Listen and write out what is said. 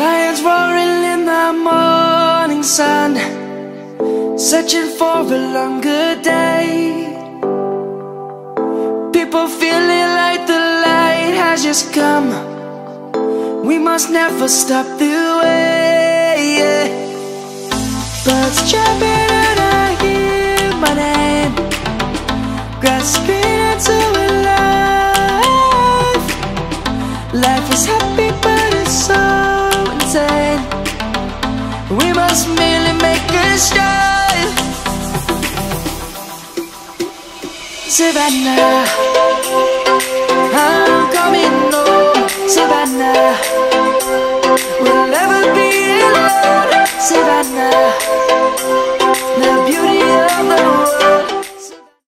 roaring in the morning sun Searching for a longer day. People feeling like the light has just come. We must never stop the way yeah. Birds chirping and I hear my name. Grasping into a life. Life is happy but it's so We must merely make a Savannah